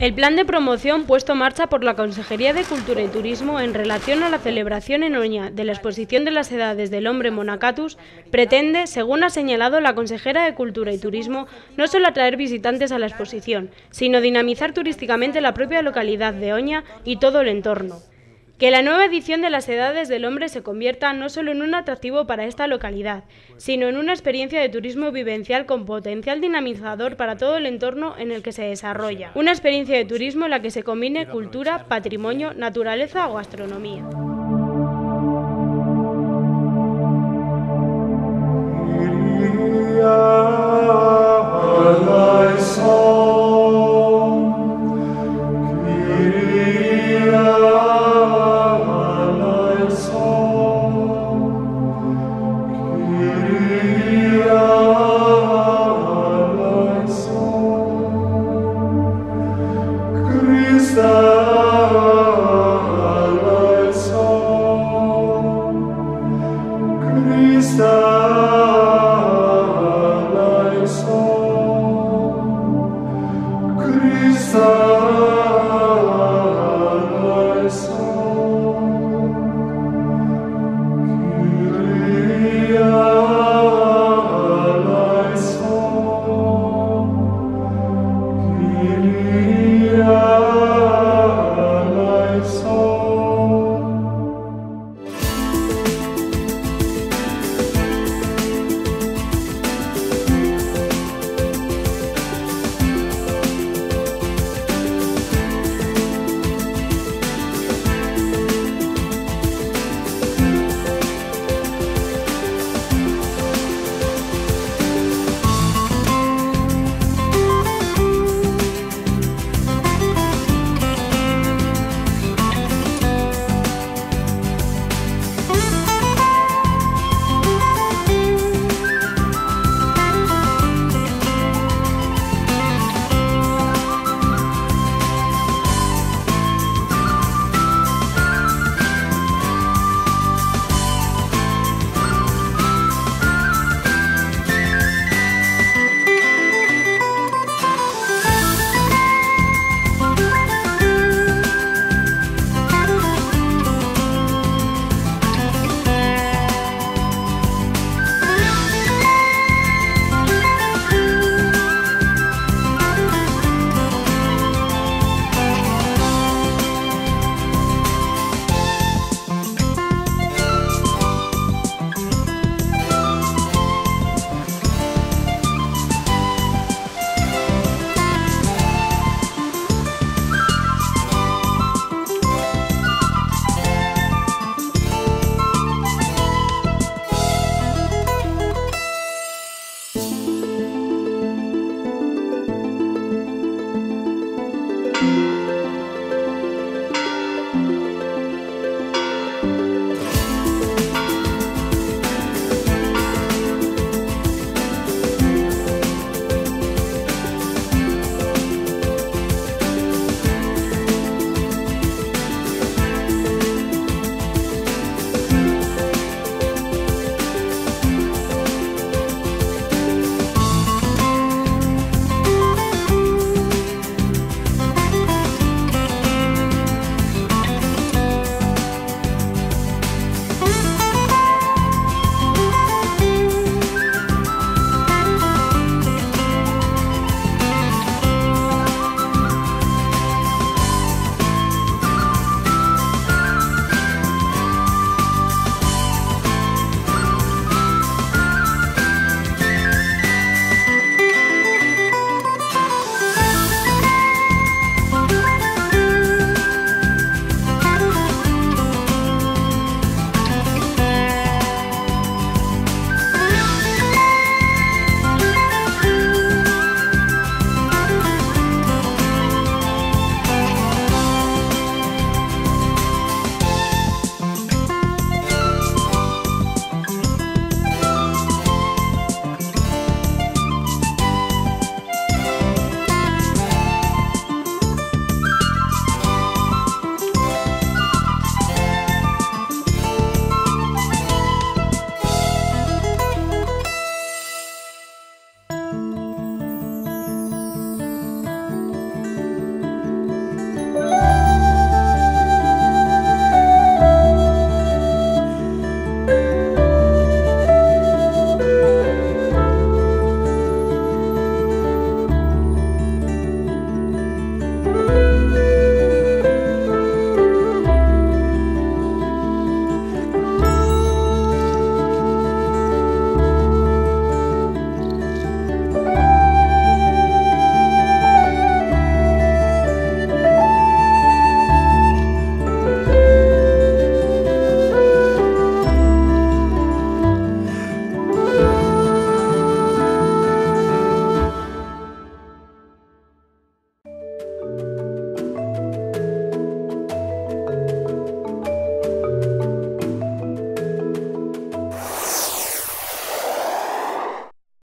El plan de promoción puesto en marcha por la Consejería de Cultura y Turismo en relación a la celebración en Oña de la exposición de las edades del hombre Monacatus pretende, según ha señalado la consejera de Cultura y Turismo, no solo atraer visitantes a la exposición, sino dinamizar turísticamente la propia localidad de Oña y todo el entorno. Que la nueva edición de las Edades del Hombre se convierta no solo en un atractivo para esta localidad, sino en una experiencia de turismo vivencial con potencial dinamizador para todo el entorno en el que se desarrolla. Una experiencia de turismo en la que se combine cultura, patrimonio, naturaleza o gastronomía.